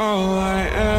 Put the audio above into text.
all I am.